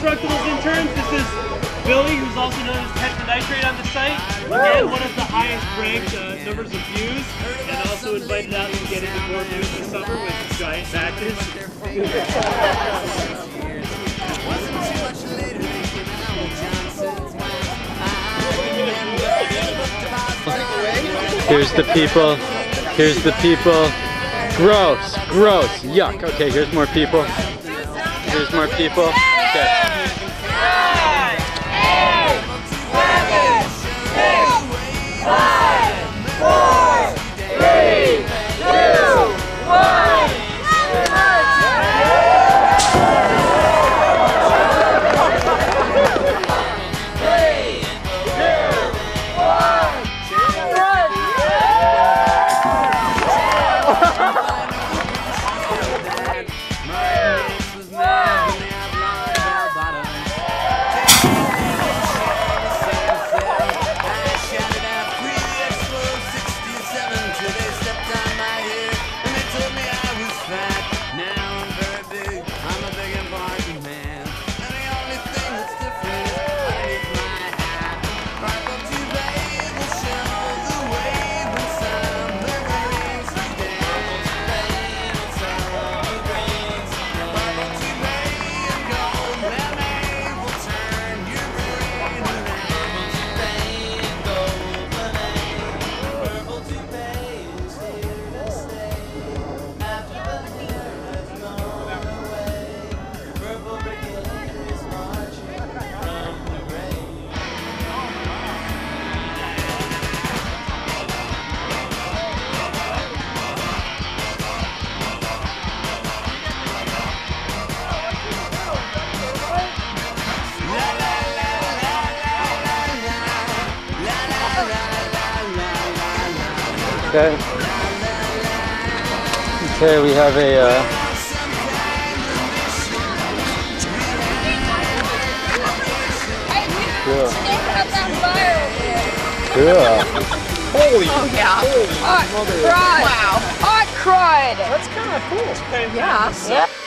Instructables interns. This is Billy, who's also known as Tetranitrate on the site. Again, one of the highest ranked uh, numbers of views, and also invited out to get into more views this summer with giant factors. Here's the people. Here's the people. Gross, gross, yuck. Okay, here's more people. Here's more people. Okay. Okay, we have a. Uh, Cool. Cool. Holy oh, yeah. Holy Hot crud. Wow. Hot crud. That's kind of cool. Yeah. yeah.